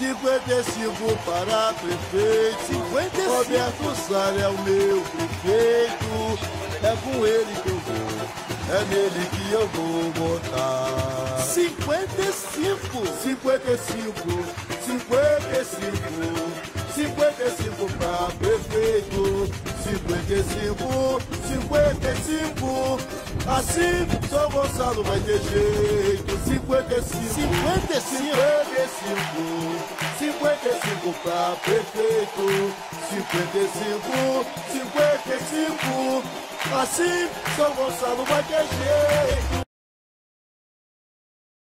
55 para prefeito. 55. Roberto Salles é o meu prefeito. É com ele que eu vou. É nele que eu vou votar. 55. 55. 55. 55 para prefeito. 55. 55. Assim, São Gonçalo vai ter jeito. 55. 55. 55. 55 pra prefeito. 55. 55. Assim, São Gonçalo vai ter jeito.